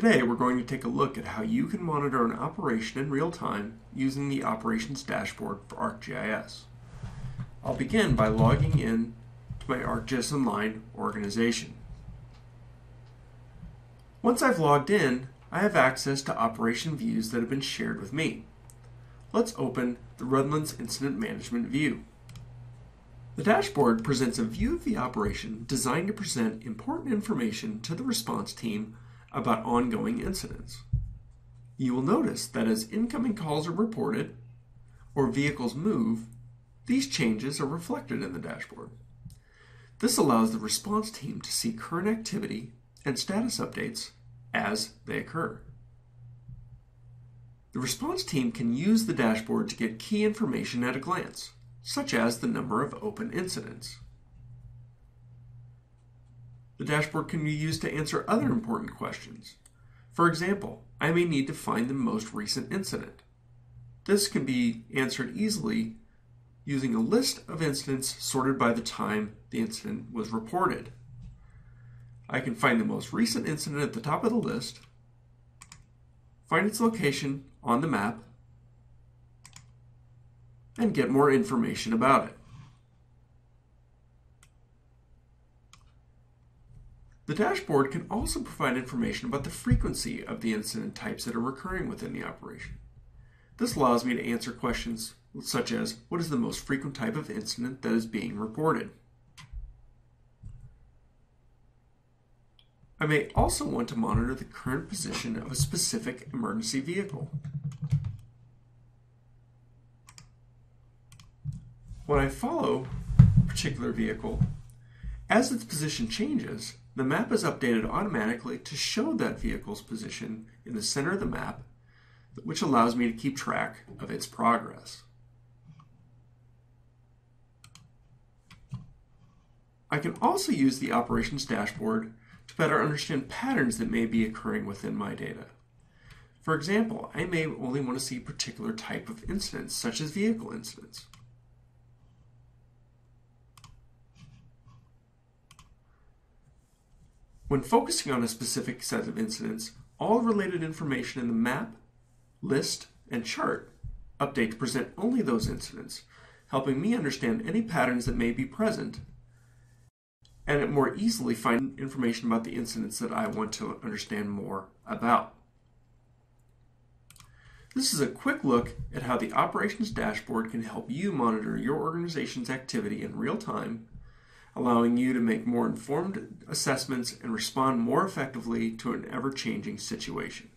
Today we're going to take a look at how you can monitor an operation in real time using the Operations Dashboard for ArcGIS. I'll begin by logging in to my ArcGIS Online organization. Once I've logged in, I have access to operation views that have been shared with me. Let's open the Redlands Incident Management view. The dashboard presents a view of the operation designed to present important information to the response team about ongoing incidents. You will notice that as incoming calls are reported or vehicles move, these changes are reflected in the dashboard. This allows the response team to see current activity and status updates as they occur. The response team can use the dashboard to get key information at a glance, such as the number of open incidents. The dashboard can be used to answer other important questions. For example, I may need to find the most recent incident. This can be answered easily using a list of incidents sorted by the time the incident was reported. I can find the most recent incident at the top of the list, find its location on the map, and get more information about it. The dashboard can also provide information about the frequency of the incident types that are recurring within the operation. This allows me to answer questions such as what is the most frequent type of incident that is being reported? I may also want to monitor the current position of a specific emergency vehicle. When I follow a particular vehicle, as its position changes, the map is updated automatically to show that vehicle's position in the center of the map, which allows me to keep track of its progress. I can also use the operations dashboard to better understand patterns that may be occurring within my data. For example, I may only want to see a particular type of incidents, such as vehicle incidents. When focusing on a specific set of incidents, all related information in the map, list, and chart update to present only those incidents, helping me understand any patterns that may be present and more easily find information about the incidents that I want to understand more about. This is a quick look at how the Operations Dashboard can help you monitor your organization's activity in real time, allowing you to make more informed assessments and respond more effectively to an ever changing situation.